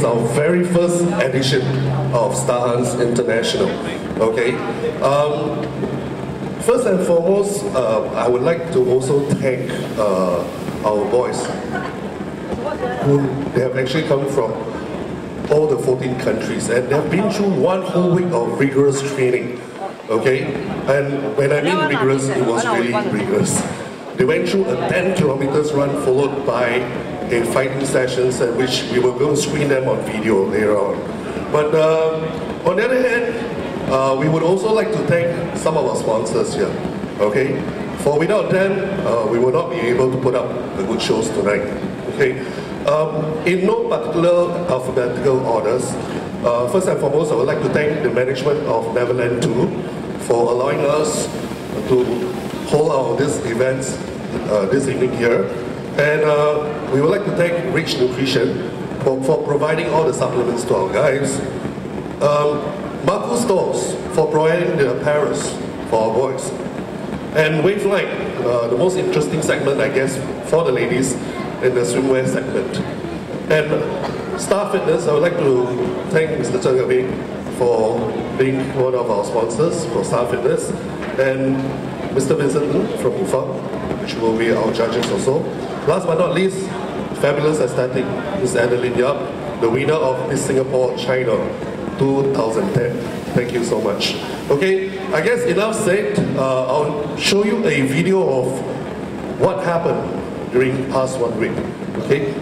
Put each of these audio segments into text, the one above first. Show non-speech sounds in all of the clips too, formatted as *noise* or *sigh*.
to our very first edition of Starzhunk International. Okay. Um, first and foremost, uh, I would like to also thank uh, our boys who they have actually come from all the 14 countries and they've been through one whole week of rigorous training. Okay? And when I mean rigorous, it was really rigorous. They went through a 10 kilometers run followed by a fighting sessions at which we were going to screen them on video later on. But um, on the other hand, uh, we would also like to thank some of our sponsors here. Okay? For without them, uh, we would not be able to put up the good shows tonight. Okay? Um, in no particular alphabetical orders, uh, first and foremost, I would like to thank the management of Neverland 2 for allowing us to hold our this events uh, this evening here. And uh, we would like to thank Rich Nutrition for, for providing all the supplements to our guys. Um, Marco Stores for providing the apparels for our boys. And Waveline, uh, the most interesting segment, I guess, for the ladies in the swimwear segment. And Star Fitness, I would like to thank Mr. Gavin for being one of our sponsors for Star Fitness, and Mr. Vincent from UFA, be our judges also. Last but not least, Fabulous Aesthetic, Ms. Adeline Yap, the winner of Miss Singapore China 2010. Thank you so much. Okay, I guess enough said. Uh, I'll show you a video of what happened during past one week. Okay,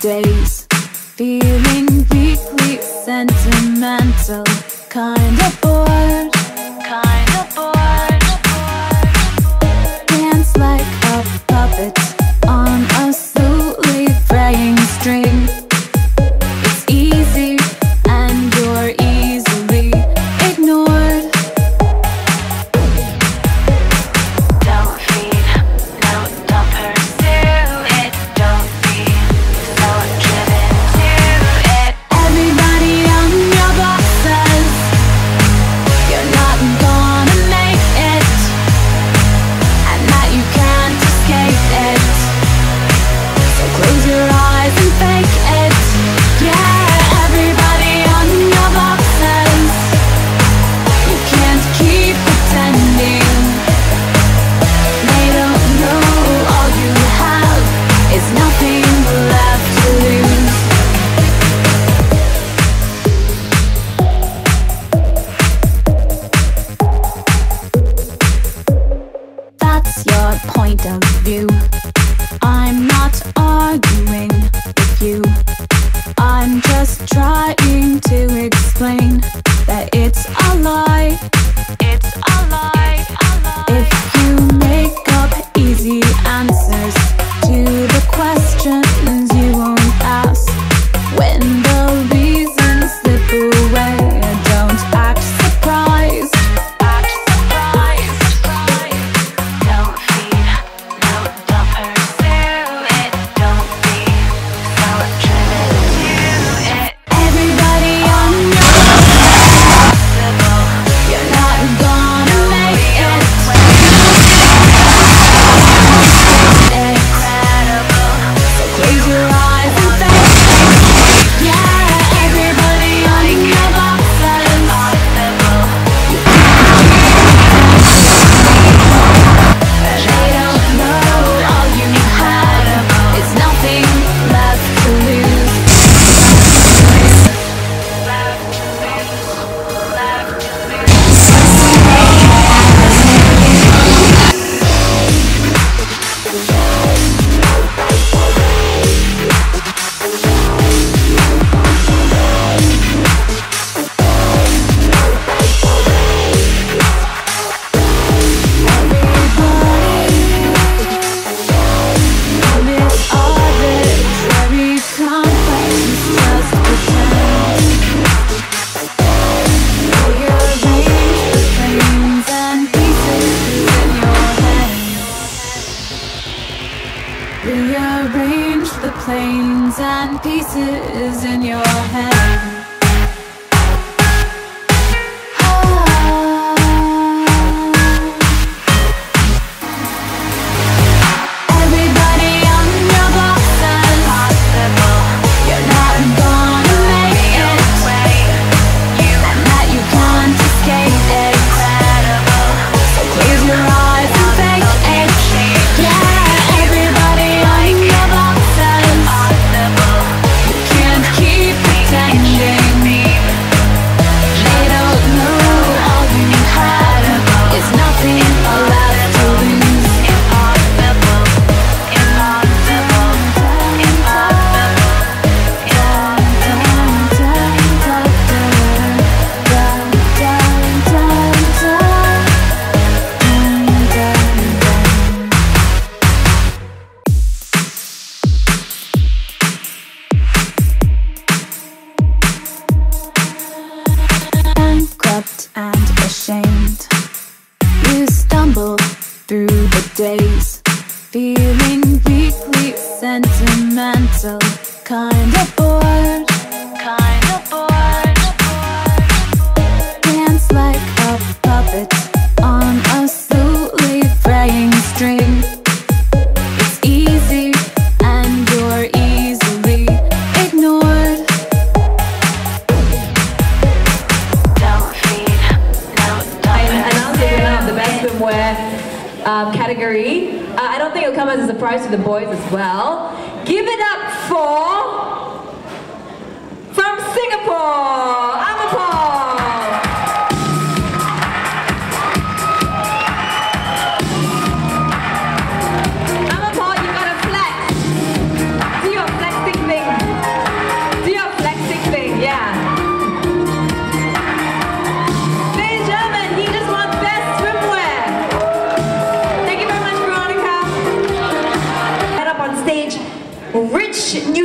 days, feeling weakly sentimental, kinda bored,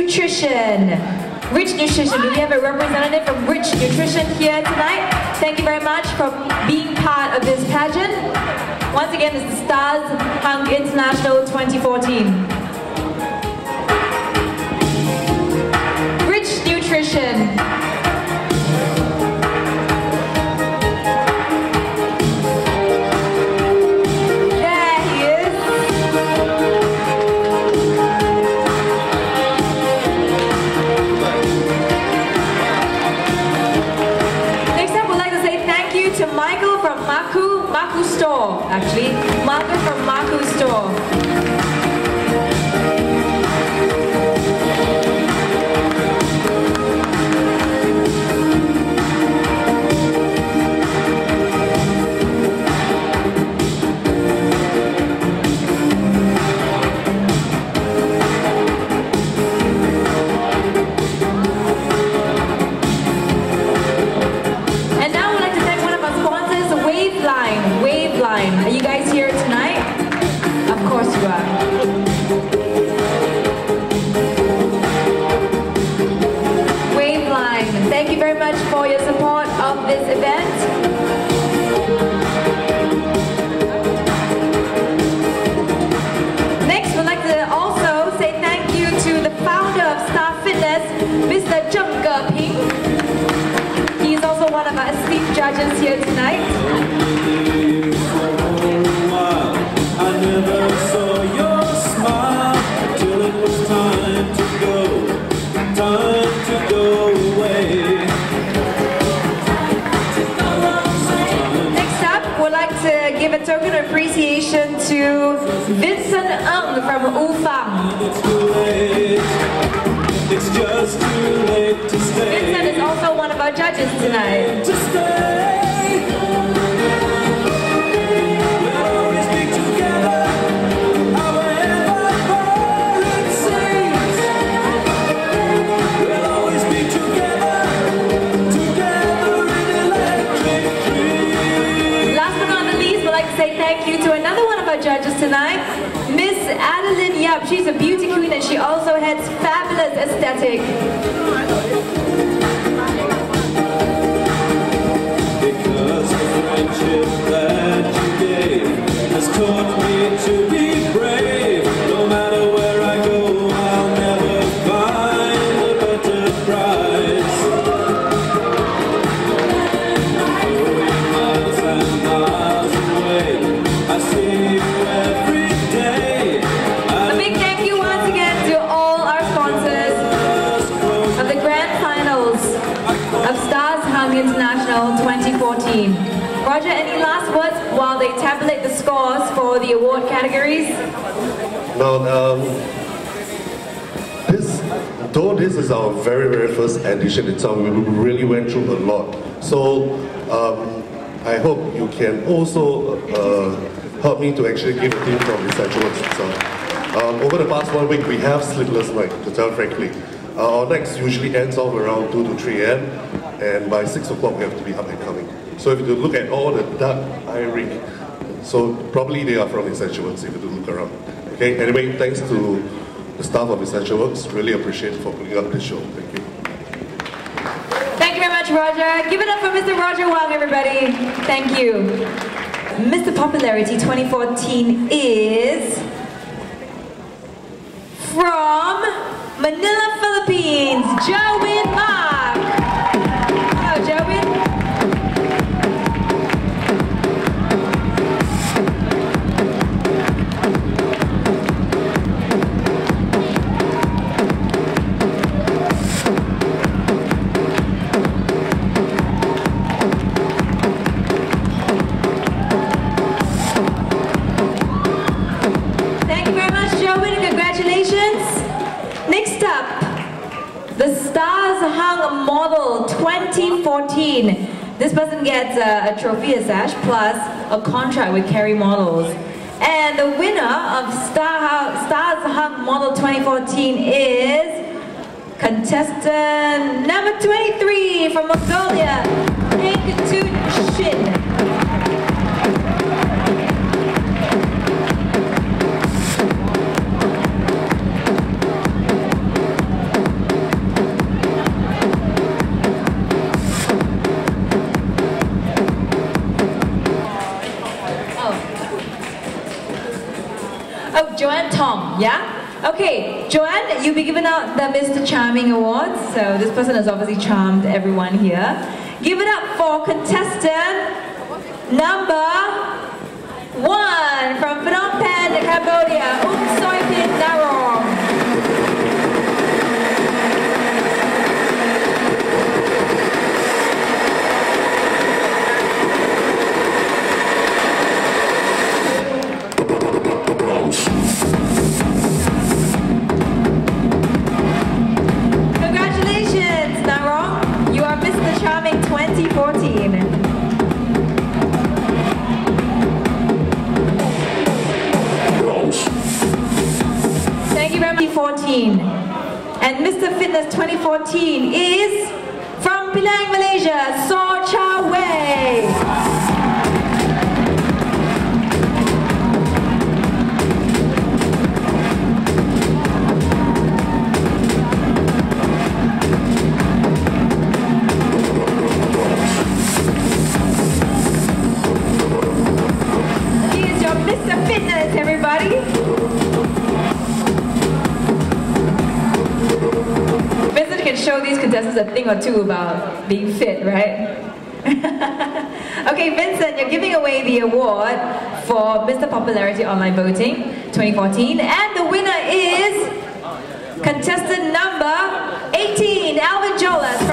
Nutrition. Rich Nutrition, do we have a representative from Rich Nutrition here tonight? Thank you very much for being part of this pageant. Once again, it's the Stars Hung International 2014. Rich Nutrition. Vincent Ng from UFA. It's just too late to stay. Vincent is also one of our judges tonight. She's a beauty queen and she also has fabulous aesthetic. Because the friendship that you gave has taught 2014. Roger, any last words while they tabulate the scores for the award categories? Now, um, this, though this is our very, very first edition itself, we really went through a lot. So, um, I hope you can also uh, help me to actually give a team from Essential Werkz itself. Um, over the past one week, we have sleepless night, to tell frankly. Uh, our nights usually ends off around 2 to 3 a.m. and by 6 o'clock we have to be up and coming. So if you look at all the dark ring, so probably they are from Essential Werkz if you look around. Okay, anyway, thanks to the staff of Essential Werkz, really appreciate for putting up this show. Thank you. Thank you very much, Roger. Give it up for Mr. Roger Wang, everybody. Thank you. Mr. Popularity 2014 is from Manila, Philippines, Jowin Mark. Next up, the Stars Hung Model 2014. This person gets a, a trophy, a sash, plus a contract with Kerry Models. And the winner of Star Starzhunk Model 2014 is contestant number 23 from Mongolia, you'll be given out the Mr. Charming Award. So this person has obviously charmed everyone here. Give it up for contestant number one from Phnom Penh, Cambodia, Um Soipin Narong. 14 is from Penang, Malaysia, Song contestants a thing or two about being fit, right? *laughs* okay, Vincent, you're giving away the award for Mr. Popularity Online Voting 2014, and the winner is contestant number 18, Alvin Jolas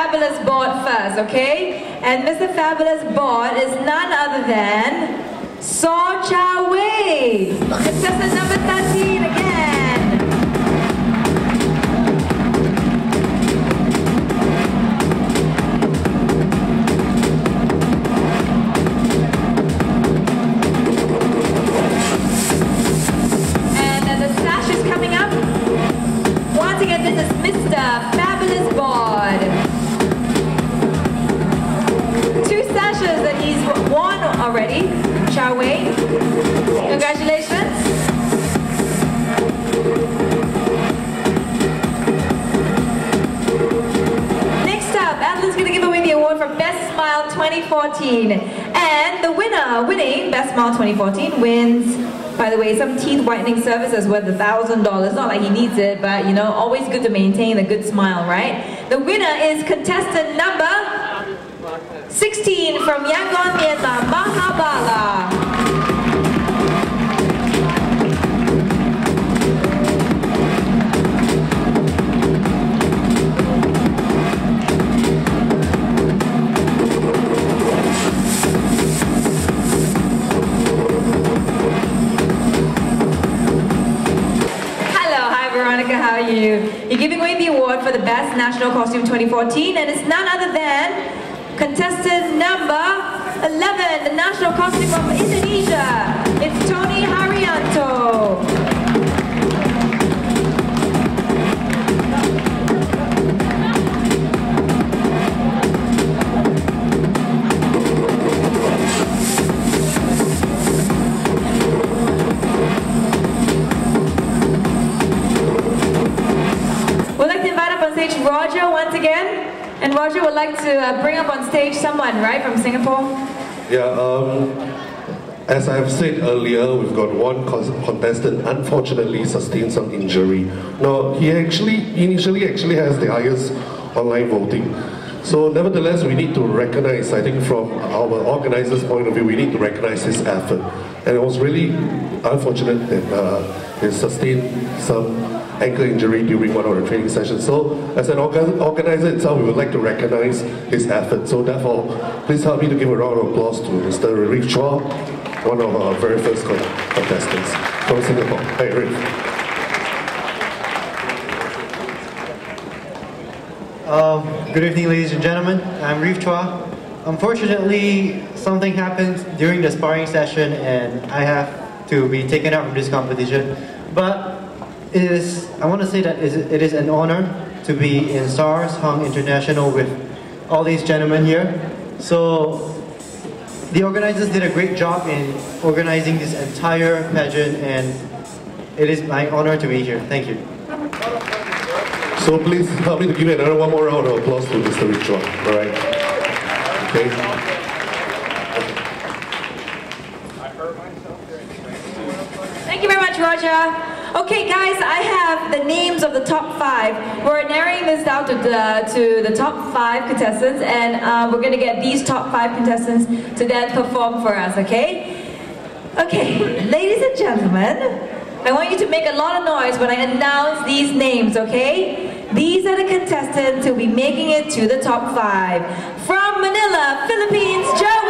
Fabulous Board first, okay? And Mr. Fabulous Board is none other than Saw Chow Wei, contestant number 13 again. And uh, the stash is coming up once again. This is Mr. Cha Wei. Congratulations. Next up, Adeline's going to give away the award for Best Smile 2014. And the winner, winning Best Smile 2014, wins, by the way, some teeth whitening services worth a $1,000. Not like he needs it, but you know, always good to maintain a good smile, right? The winner is contestant number 16 from Yangon, Myanmar, Mahabala. Hello, hi Veronica, how are you? You're giving away the award for the Best National Costume 2014 and it's none other than contestant number 11, the national costume from Indonesia. It's Tony Haryanto. Roger would like to uh, bring up on stage someone, right, from Singapore? Yeah, um, as I have said earlier, we've got one contestant unfortunately sustained some injury. Now, he actually, initially actually has the highest online voting. So nevertheless, we need to recognize, I think from our organizers' point of view, we need to recognize his effort. And it was really unfortunate that uh, he sustained some ankle injury during one of the training sessions. So as an organ- organizer itself, we would like to recognize his effort. So therefore, please help me to give a round of applause to Mr. Rif Chua, one of our very first contestants from Singapore. Hi, Rif. Um, good evening, ladies and gentlemen. I'm Reef Chua. Unfortunately, something happened during the sparring session, and I have to be taken out from this competition. But it is, I want to say that it is- it is an honor to be in Starzhunk International with all these gentlemen here. So, the organizers did a great job in organizing this entire pageant, and it is my honor to be here. Thank you. So please help me to give another one more round of applause to Mr. Rif Chua. All right. Okay. Thank you very much, Roger. Okay, guys, I have the names of the top five. We're narrowing this down to the, to the top five contestants, and uh, we're going to get these top five contestants to then perform for us, okay? Okay, ladies and gentlemen, I want you to make a lot of noise when I announce these names, okay? These are the contestants who'll be making it to the top five. From Manila, Philippines, Joe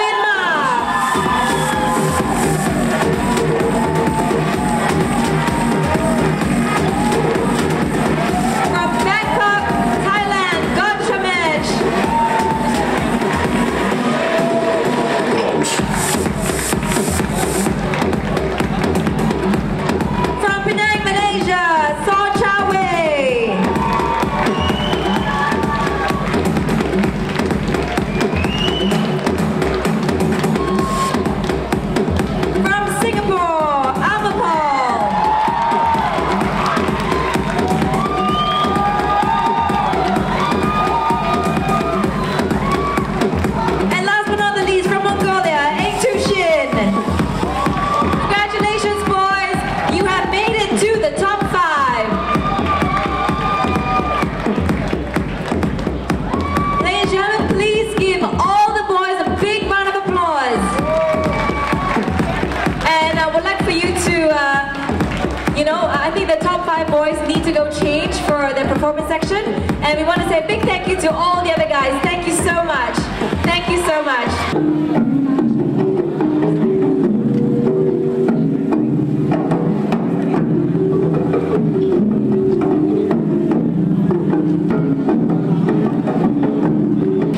performance section. And we want to say a big thank you to all the other guys. Thank you so much. Thank you so much.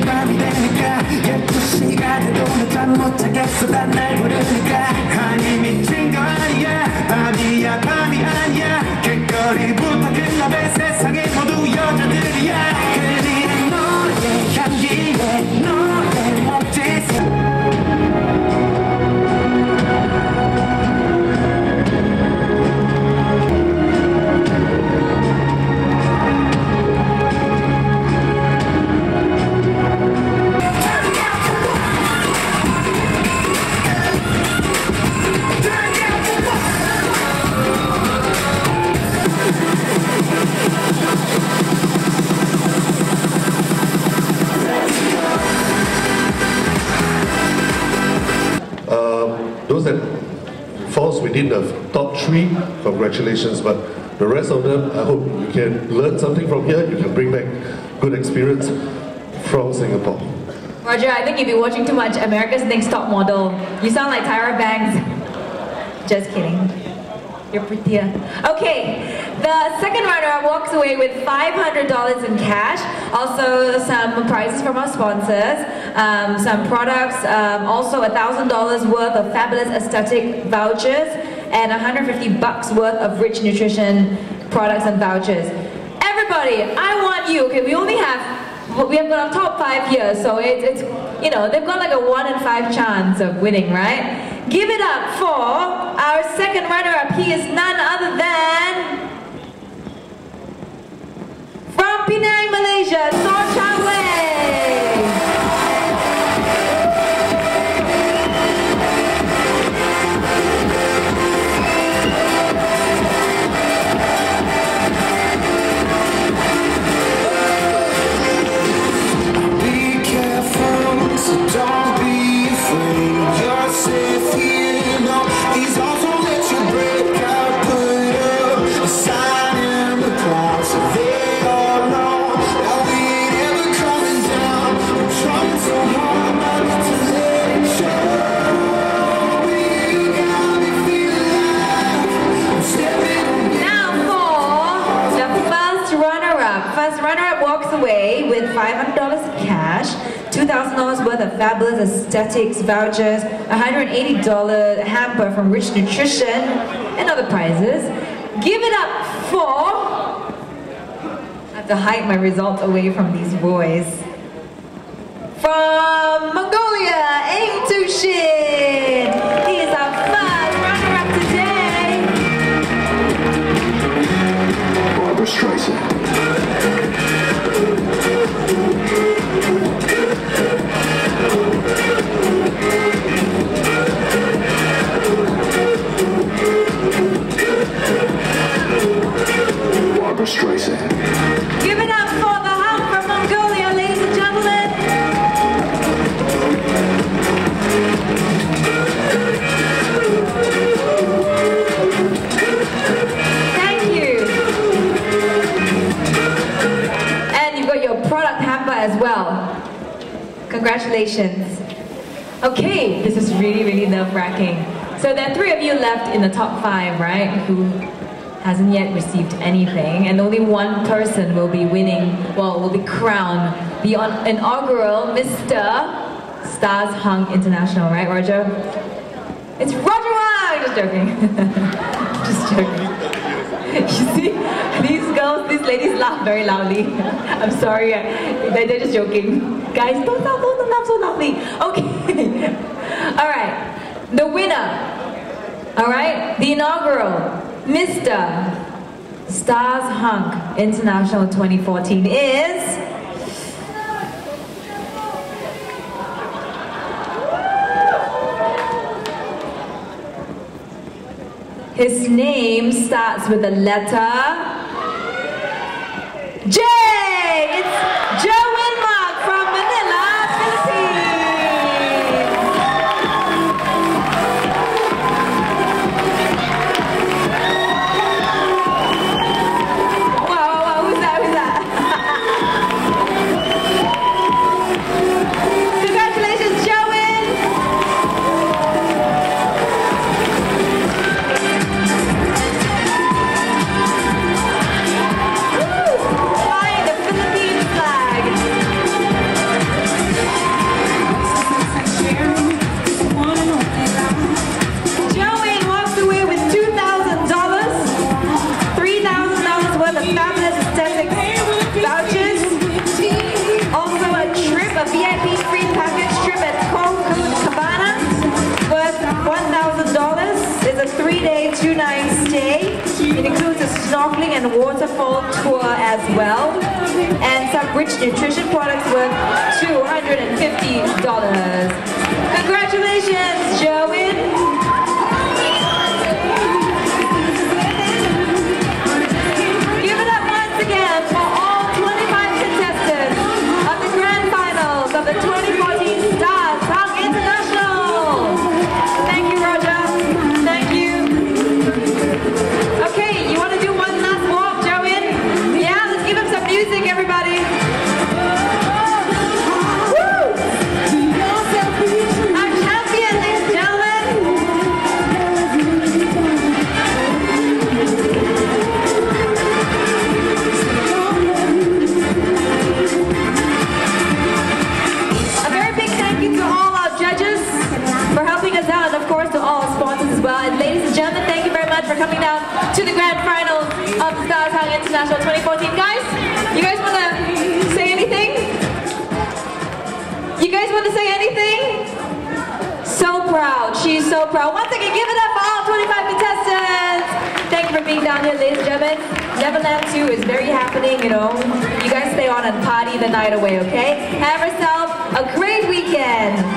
밤이 되니까 예쁜 시간에도 늦잠 못 자겠어 난 날 부르니까 congratulations. But the rest of them, I hope you can learn something from here. You can bring back good experience from Singapore. Roger, I think you've been watching too much America's Next Top Model. You sound like Tyra Banks. Just kidding. You're prettier. Okay, the second runner walks away with $500 in cash, also some prizes from our sponsors, um, some products, um, also $1,000 worth of fabulous aesthetic vouchers, and 150 bucks worth of rich nutrition products and vouchers. Everybody, I want you, okay, we only have, we have got our top five here, so it's, it's, you know, they've got like a one in five chance of winning, right? Give it up for our second runner-up. He is none other than from Penang, Malaysia, Sor Chan Wei. With $500 cash, $2,000 worth of fabulous aesthetics vouchers, $180 hamper from Rich Nutrition, and other prizes. Give it up for... I have to hide my results away from these boys. From Mongolia, Aim Tushin. He is our first runner-up today. Barbra Streisand. Barbra Streisand. Give it up for the Hulk from Mongolia, ladies and gentlemen. Thank you. And you've got your product hamper as well. Congratulations. Okay, this is really, really nerve-wracking. So there are three of you left in the top five, right? Who hasn't yet received anything, and only one person will be winning, well, will be crowned the inaugural Mr. Starzhunk International, right, Roger? It's Roger Wang! Just joking. *laughs* Just joking. *laughs* You see, these girls, these ladies laugh very loudly. *laughs* I'm sorry, they're just joking. Guys, don't laugh, don't laugh so loudly. Okay. All right, the winner all right, the inaugural Mr. Starzhunk International 2014 is. His name starts with the letter snorkeling and waterfall tour as well, and some rich nutrition products worth $250. Congratulations, Joey! you know, you guys stay on and party the night away, okay? Have yourself a great weekend!